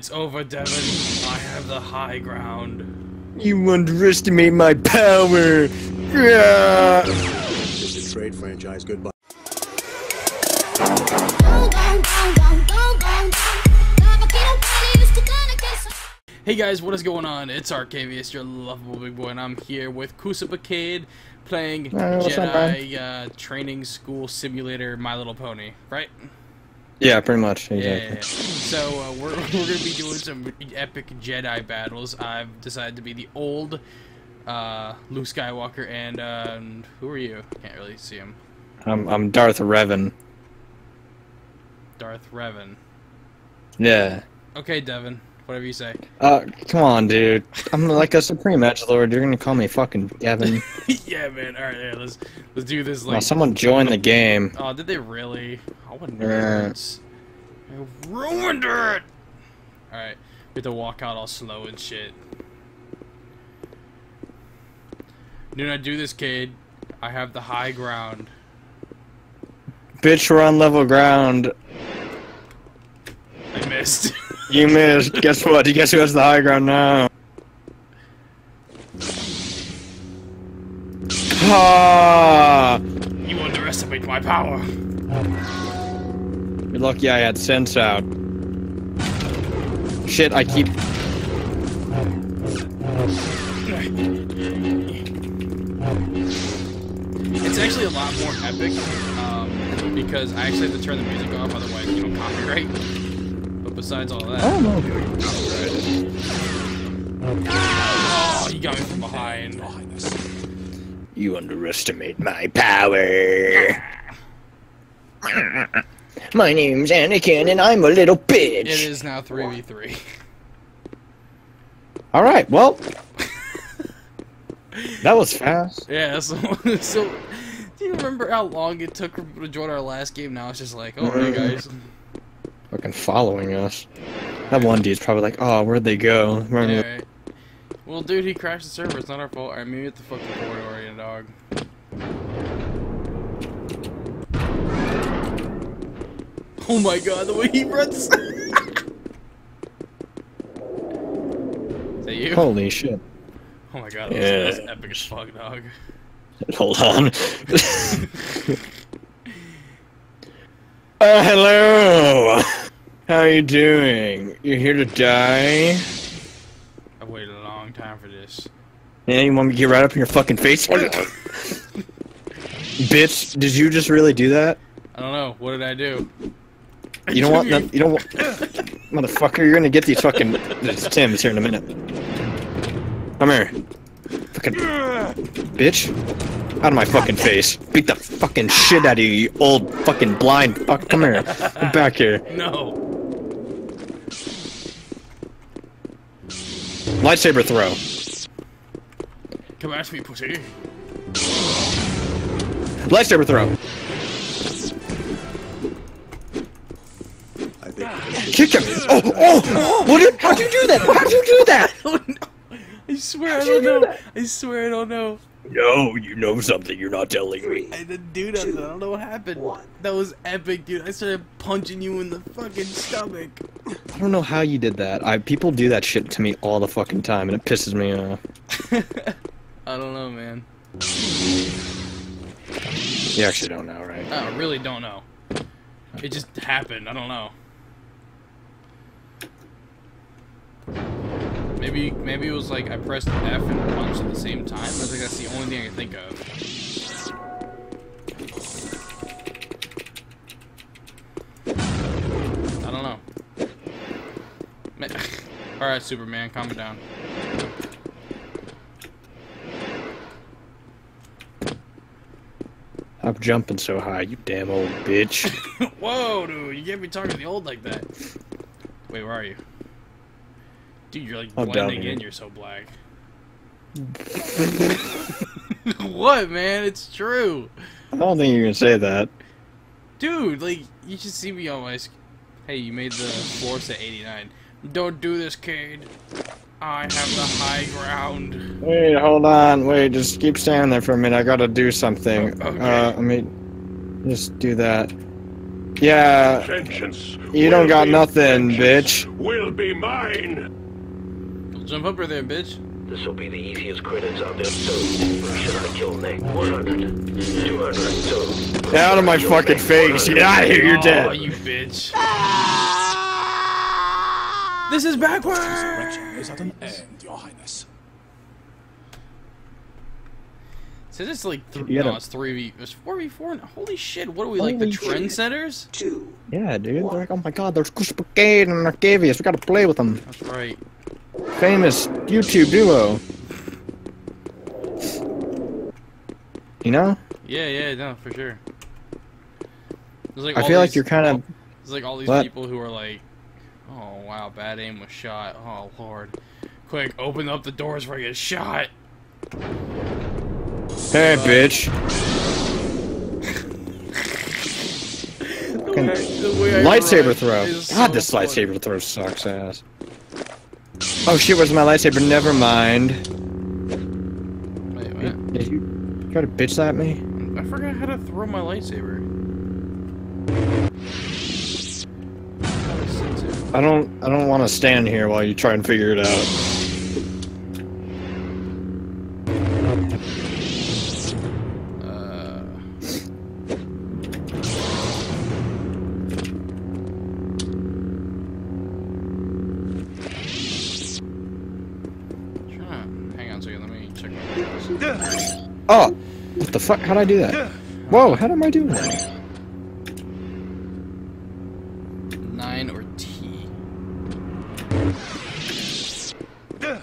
It's over, Devin. I have the high ground. You underestimate my power. Yeah. It's a trade franchise. Goodbye. Hey guys, what is going on? It's Arcaviouse, your lovable big boy, and I'm here with Kusapakade playing Hey, what's up, Jedi uh, Training School Simulator My Little Pony, right? Yeah, pretty much. Yeah. Exactly. So uh, we're, we're gonna be doing some epic Jedi battles. I've decided to be the old uh, Luke Skywalker, and uh, who are you? Can't really see him. I'm I'm Darth Revan. Darth Revan. Yeah. Okay, Devin. Whatever you say. Uh, come on, dude. I'm like a supreme edge lord. You're gonna call me fucking Gavin. yeah, man. All right, yeah, let's let's do this. Like, someone join the game. oh, did they really? Oh, what Yeah. I ruined it. All right, we have to walk out all slow and shit. Do not do this, Cade. I have the high ground. Bitch, we're on level ground. I missed. You missed. Guess what? You guess who has the high ground now? Ah! you underestimate my power. You're lucky I had sense out. Shit, I keep. It's actually a lot more epic um, because I actually have to turn the music off, otherwise, you know, copyright. But besides all that, Oh no. oh, you got me from behind. You underestimate my power. My name's Anakin, and I'm a little bitch. It is now three v three. All right. Well, that was fast. Yeah. So, so, do you remember how long it took for people to join our last game? Now it's just like, oh, hey guys. Fucking following us. That one dude's probably like, "Oh, where'd they go?" Remember? Alright. Well, dude, he crashed the server. It's not our fault. Alright, maybe it's the fucking corridor, you dog. Oh my god, the way he runs! Is that you? Holy shit! Oh my god, that Yeah. that was epic as fuck, dog. Hold on. uh, hello. How are you doing? You're here to die? I waited a long time for this. Yeah, you want me to get right up in your fucking face? Bitch, did you just really do that? I don't know, what did I do? You don't want no, you don't want motherfucker, you're gonna get these fucking it's Tim's here in a minute. Come here. Fucking bitch. Out of my fucking face. Beat the fucking shit out of you, you old fucking blind fuck. Come here. Get back here. No! Lightsaber throw. Come at me, pussy. Lightsaber throw. I think Kick him. Oh, oh, oh, what did, how'd you do that? How'd you do that? Oh, No! I swear I How'd you don't do know. that? I swear I don't know. No, you know something you're not telling me. I didn't do nothing. I don't know what happened. That was epic, dude. I started punching you in the fucking stomach. I don't know how you did that. I people do that shit to me all the fucking time, and it pisses me off. I don't know, man. You actually don't know, right? I really don't know. It just happened. I don't know. Maybe, maybe it was like I pressed F and punch at the same time. I think that's the only thing I can think of. I don't know. All right, Superman, calm down. Stop jumping so high, you damn old bitch. Whoa, dude, you can't be talking to the old like that. Wait, where are you? Dude, you're like I'm blending in, you're so black. what, man? It's true. I don't think you're gonna say that. Dude, like, you should see me on my... sc- Hey, you made the force at 89. Don't do this, Cade. I have the high ground. Wait, hold on. Wait, just keep standing there for a minute. I gotta do something. Oh, okay. Uh, let me just do that. Yeah, Vengeance. you don't got nothing, vengeance bitch. Will be mine. Jump up right there, bitch. This will be the easiest credits I've ever done. Should I kill Nick? 100. 200. So. Get out of my fucking face. Get out of here, you're dead. oh, you bitch. This is backwards. is at an end, Your Highness. So this is like th- You gotta- no, it's three v. It's four v four. Holy shit! What are we like the Holy shit. trendsetters? Two. Yeah, dude. They're like, oh my god, there's Chris Brigade and Arcaviouse. We gotta play with them. That's right. Famous YouTube duo. You know? Yeah, yeah, no, for sure. Like I feel like you're kind of. It's like all these What? people who are like, oh wow, bad aim was shot. Oh lord, quick, open up the doors before I get shot. Hey, bitch. The way- the way Lightsaber throw. God, this lightsaber throw sucks ass. Oh shit, where's my lightsaber? Never mind. Wait, what? Did you try to bitch slap me? I forgot how to throw my lightsaber. I don't. I don't want to stand here while you try and figure it out. What the fuck? How'd I do that? Whoa, how am I doing that? Nine or T. Is there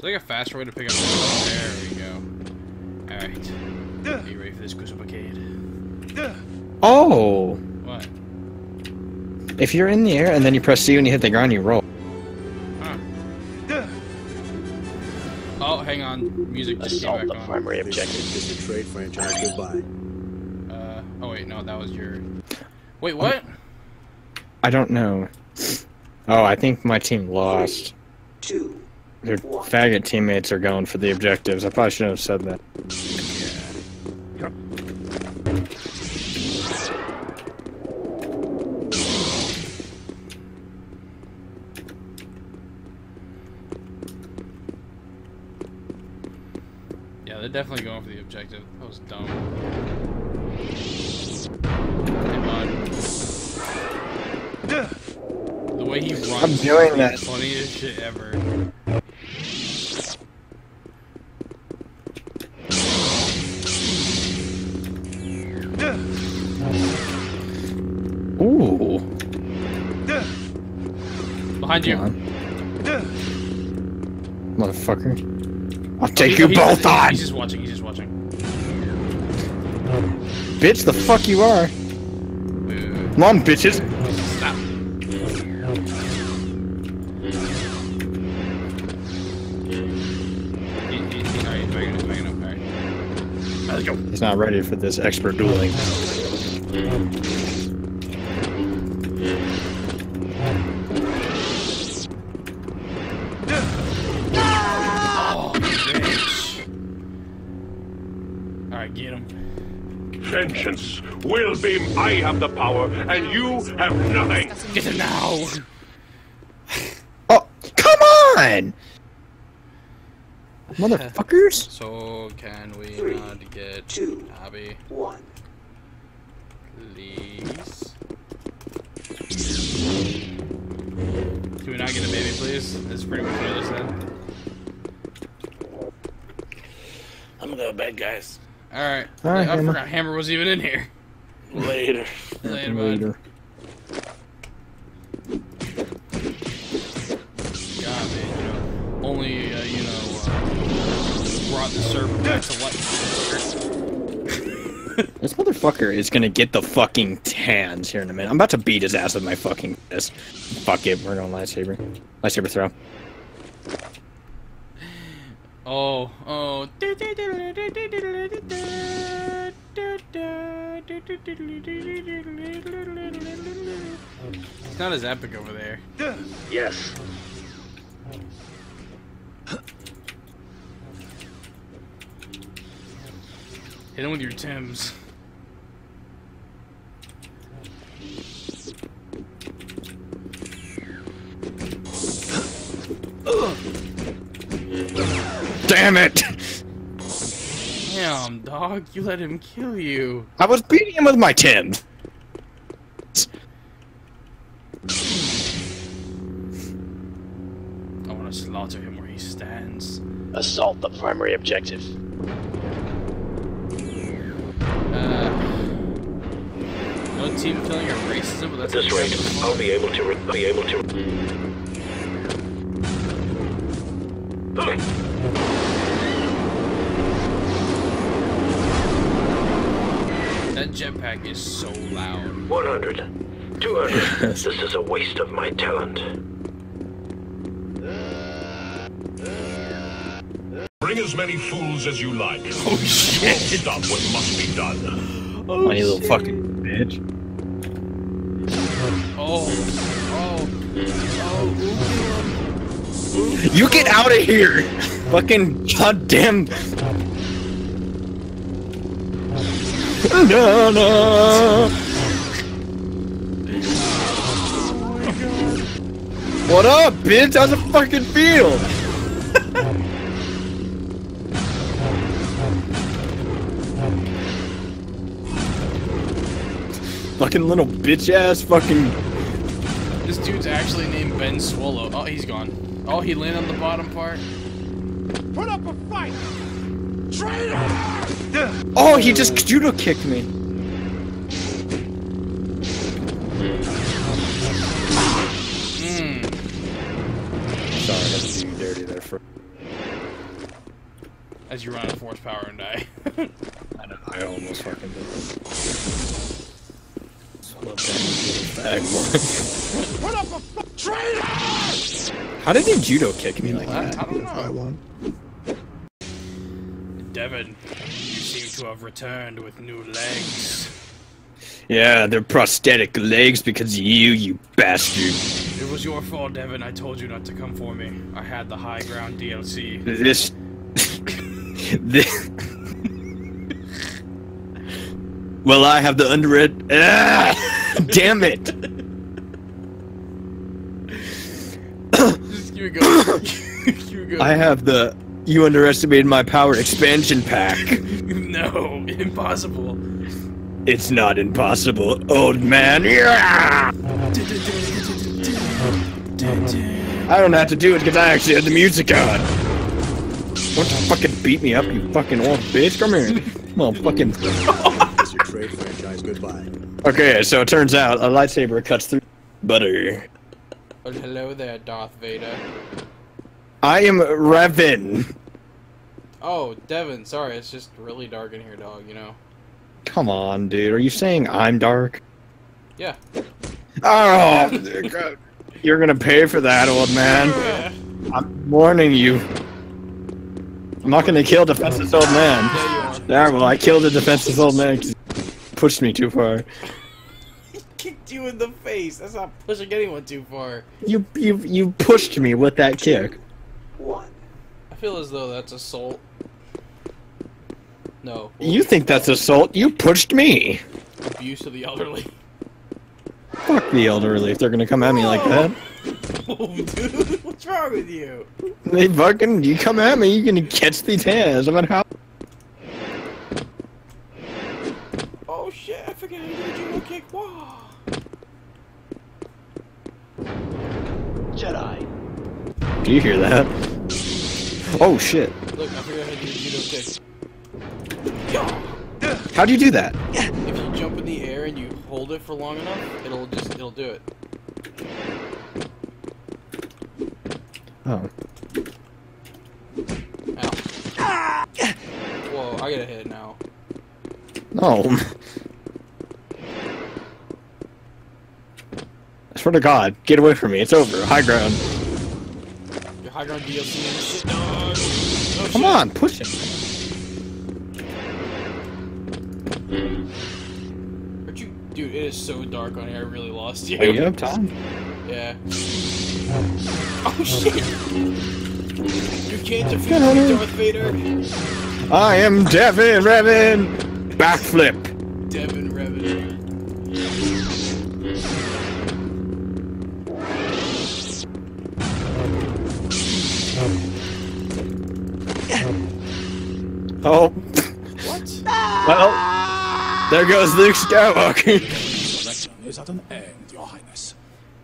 like a faster way to pick up the There we go. Alright. You ready for this Kusabakade? Oh, What? if you're in the air and then you press C when you hit the ground, you roll. Music just came back the on. primary objective. This is trade franchise. Goodbye. Uh, oh wait, no, that was your... Wait, what? I don't know. Oh, I think my team lost. Two. Their faggot teammates are going for the objectives. I probably shouldn't have said that. Yeah, they're definitely going for the objective. That was dumb. The way he runs I'm doing is that. the funniest shit ever. Ooh. Behind you. On. Motherfucker. Take you he's- both on! He's just watching, he's just watching. Bitch, the fuck you are. Come on, bitches. Stop. He, he, he, he's he's. Let's go. He's not ready for this expert dueling. Will be. I have the power, and you have nothing. Get it now! Oh, come on! Motherfuckers! So, can we Three, not get two, Abby, One. please? Can we not get a baby, please? That's pretty much what I just said. I'm gonna go to bed, guys. Alright. Alright, I Hammer. forgot Hammer was even in here. Later. Later, bud. Later. God, man, you know, only, uh, you know, uh, brought the server back to life. This motherfucker is gonna get the fucking tans here in a minute. I'm about to beat his ass with my fucking fist. Fuck it, we're going lightsaber. Lightsaber throw. Oh, oh. It's not as epic over there. Yes. Hit him with your Tims. Damn it! Damn, dog, you let him kill you. I was beating him with my Tims. I want to slaughter him where he stands. Assault the primary objective. Uh, no team killing or racism, but that's At this rate, I'll be able to re- be able to. That is so loud. 100. 200. this is a waste of my talent. Bring as many fools as you like. Oh shit! Stop what must be done. Oh, My little fucking bitch. Oh, oh, oh, You get out of here! Fucking goddamn. No, no. What up, bitch? How's it fucking feel? fucking little bitch ass fucking. This dude's actually named Ben Swallow. Oh, he's gone. Oh, he landed on the bottom part. Put up a fight! Oh, he just judo kicked me. Hmm. Sorry, I had you dirty there for. As you run out of force power and die. I know, I almost fucking did. Bag Put up a fight! Traitor! How did he judo kick me like I, that? I don't know. Devin, you seem to have returned with new legs. Yeah, they're prosthetic legs because of you, you bastard. It was your fault, Devin. I told you not to come for me. I had the high ground DLC. This. this. well, I have the under it. Ah, damn it! Just keep it going. keep it going. I have the. You underestimated my power expansion pack. No, impossible. It's not impossible, old man. Yeah! I don't have to do it because I actually have the music on. Don't you fucking beat me up, you fucking old bitch. Come here. Well, fucking. Trade franchise goodbye. Okay, so it turns out a lightsaber cuts through butter. Oh, hello there, Darth Vader. I am Revan. Oh, Devin, sorry, it's just really dark in here, dog, you know? Come on, dude. Are you saying I'm dark? Yeah. Oh, you're gonna pay for that, old man. I'm warning you. I'm not gonna kill the defenseless old man. Yeah, There, well, I killed a defenseless old man 'cause he pushed me too far. are. Kicked you in the face. That's not pushing anyone too far. You, you, you pushed me with that kick. I feel as though that's assault. No. You think that's assault? You pushed me. Abuse of the elderly. Fuck the elderly if they're gonna come at me like that. oh, dude, what's wrong with you? They fucking, you come at me, you can catch these hands. I'm gonna how. Oh shit, I forgot how to do a judo kick. Whoa. Jedi. Do you hear that? Oh shit. Look, I forgot how to do a judo kick. How do you do that? If you jump in the air and you hold it for long enough, it'll just, it'll do it. Oh. Ow. Whoa, I gotta hit it now. No. I swear to God, get away from me. It's over. High ground. High ground DLC dog. Oh, Come shit. on, push it. Aren't you, dude? It is so dark on here. I really lost you. Oh, you have time? Yeah. Oh. oh shit! You can't oh, defeat Get me. Darth Vader. I am Devin Revan. Backflip. Devin Oh, What? well, there goes Luke Skywalker. Election is at an end, Your Highness.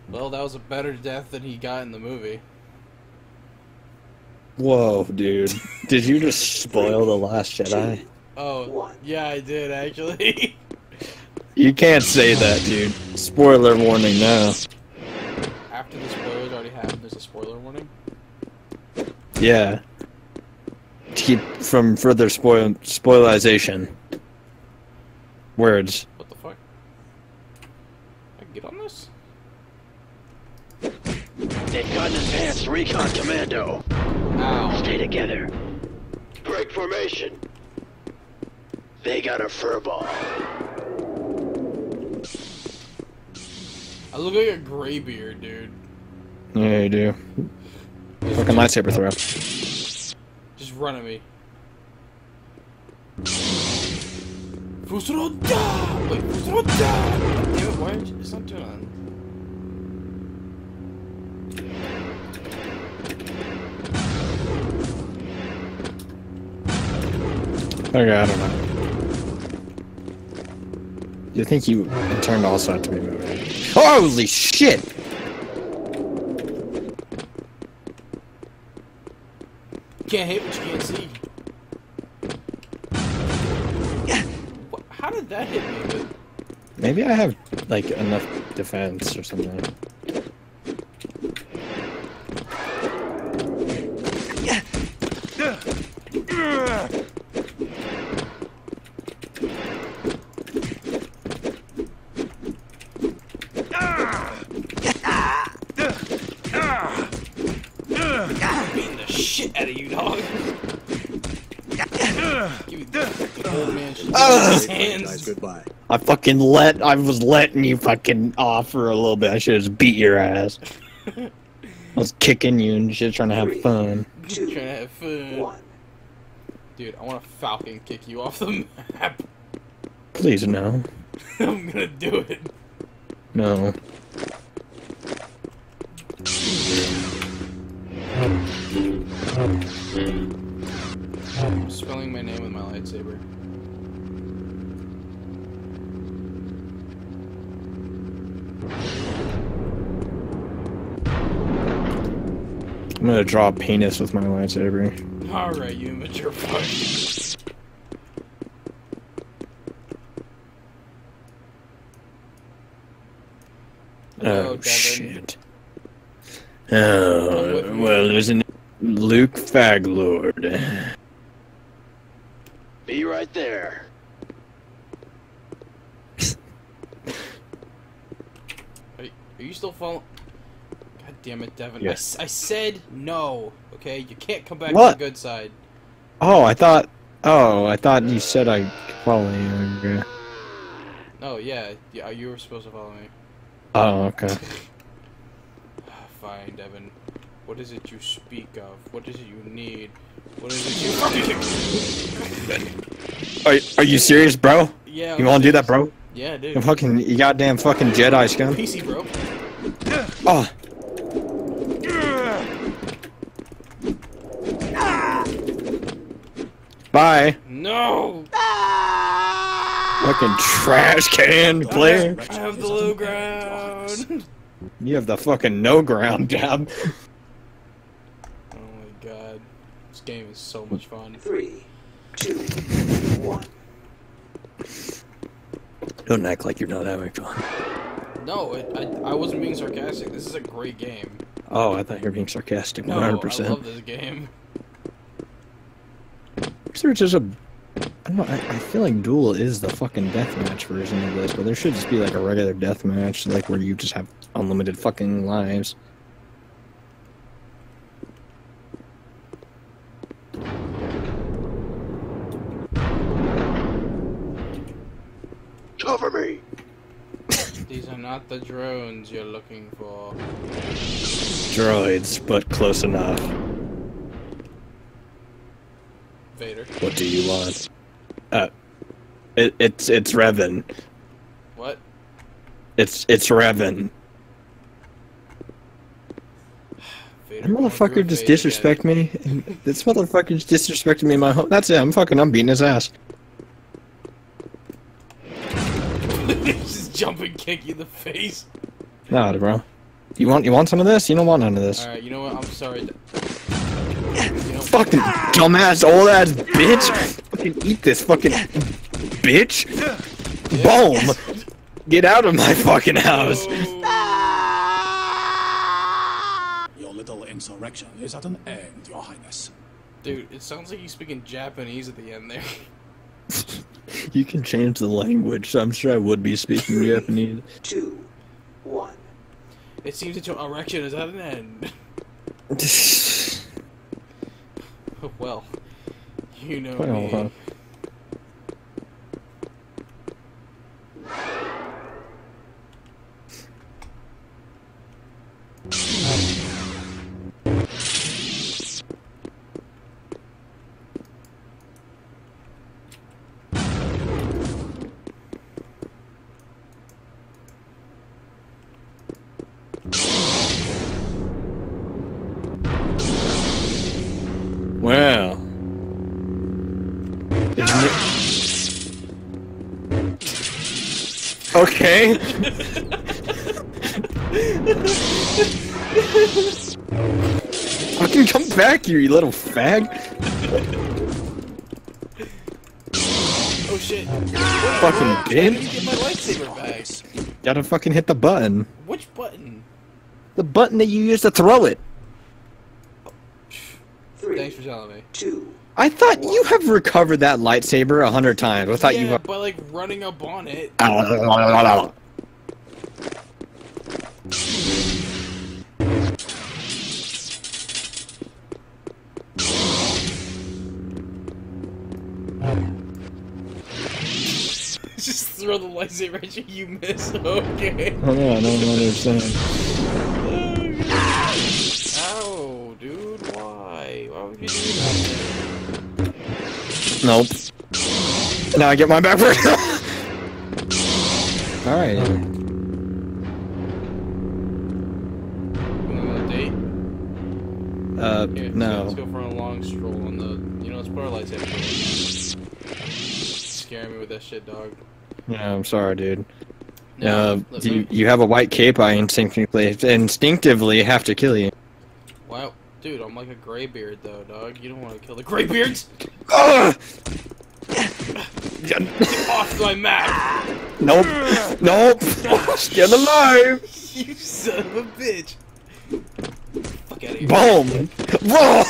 Well, that was a better death than he got in the movie. Whoa, dude. Did you just spoil The Last Jedi? Oh, yeah, I did actually. You can't say that, dude. Spoiler warning now. After the spoilers already happened, there's a spoiler warning. Yeah. To keep from further spoil spoilization. Words. What the fuck? I can get on this? They've got an advanced recon commando. Ow. Stay together. Break formation. They got a furball. I look like a graybeard, dude. Yeah, you do. Fucking lightsaber throw. Just run at me. Fusuroda! Wait, Fusuroda! Damn it, why aren't you, it's not doing that. Okay, I don't know. You think you turned also out to be moving? Holy shit! Can't hit what you can't see. How did that hit me? Maybe I have like enough defense or something. beating the shit out of you, dog. Give me the old man shit. His Franchise hands. Goodbye. I fucking let I was letting you fucking off for a little bit. I should have just beat your ass. I was kicking you and shit, trying to have fun. Trying to have fun. Dude, I want to falcon kick you off the map. Please no, I'm gonna do it. no. I'm spelling my name with my lightsaber. I'm gonna draw a penis with my lightsaber. Alright, you immature fuck. Oh, oh Devin. shit. Oh well, isn't Luke Faglord? Be right there. Are, are you still following? Damn it, Devin. I Yeah. s- I, said no, okay? You can't come back What? to the good side. Oh, I thought. Oh, I thought you said I could follow you. Oh, yeah, yeah, you were supposed to follow me. Oh, okay. Ah, fine, Devin. What is it you speak of? What is it you need? What is it you. Are, are you serious, bro? Yeah. You want to do that, bro? Yeah, dude. You fucking, you goddamn fucking Jedi scum. PC, bro. Oh, bye. No! Ah! Fucking trash can player. I have the low ground! You have the fucking no ground job. Oh my god. This game is so much fun. Three, two, one. Don't act like you're not having fun. No, it, I, I wasn't being sarcastic. This is a great game. Oh, I thought you were being sarcastic. No, One hundred I percent. love this game. There just a. I don't know. I, I feel like Duel is the fucking deathmatch version of this, but there should just be like a regular deathmatch, like where you just have unlimited fucking lives. Cover me. These are not the drones you're looking for. Droids, but close enough. Vader. What do you want? Uh, it, it's it's Revan. What? It's it's Revan. Vader That going through a motherfucker just phase disrespect me. This motherfucker just disrespected me in my home. That's it. I'm fucking. I'm beating his ass. again. just jump and kick you in the face. Nah, bro. You want you want some of this? You don't want none of this. Alright, you know what? I'm sorry. You know, Fucking dumbass old ass bitch. Fucking eat this fucking bitch. Boom. Get out of my fucking house. Your little insurrection is at an end, Your Highness. Dude, it sounds like you're speaking Japanese at the end there. You can change the language. So I'm sure I would be speaking Japanese. two, one. It seems that your erection is at an end. well, you know me. Okay. Fucking come back here, you little fag. Oh shit. Fucking How did you bitch. get my lightsaber back? Gotta fucking hit the button. Which button? The button that you use to throw it. Three, Thanks for telling me. two, I thought you have recovered that lightsaber a hundred times. I thought yeah, you have. by like running up on it. Just throw the lightsaber at you, you miss. Okay. I don't I don't understand. Nope. Now I get my back first. Alright. Going on a date? Uh, Here, let's, go, no. let's go for a long stroll on the. You know, let's put our lightsaber. Scaring me with that shit, dog. Yeah, I'm sorry, dude. No, Uh, you, you have a white cape, I instinctively, instinctively have to kill you. Wow, dude, I'm like a graybeard though, dog. You don't want to kill the graybeards. Ugh! Get off my map, Nope. Nope. Still alive. you son of a bitch. Fuck out of here. Boom. Whoa.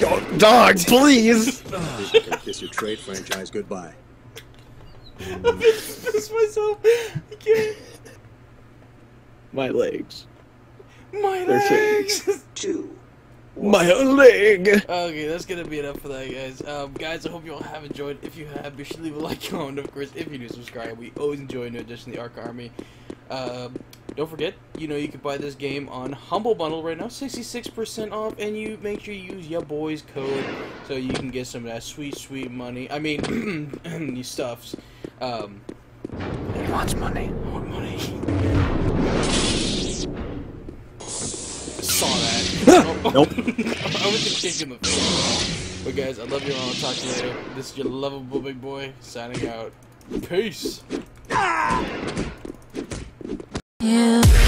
Yo, dog, please. You can kiss your trade franchise goodbye. I'm gonna piss myself. I can't. My legs. My legs. two, My leg. Okay, that's gonna be enough for that, guys. Um, guys, I hope you all have enjoyed. If you have, be sure to leave a like, comment, of course, if you do subscribe. We always enjoy New addition to the Arca Army. Um, don't forget, you know, you can buy this game on Humble Bundle right now, 66% off, and you make sure you use your boy's code so you can get some of that sweet, sweet money. I mean, these stuffs. Um, He wants money. I want money. Saw that. Oh, Nope. I was just kick in the face. But guys, I love you all. I'll talk to you later. This is your lovable big boy signing out. Peace. Yeah.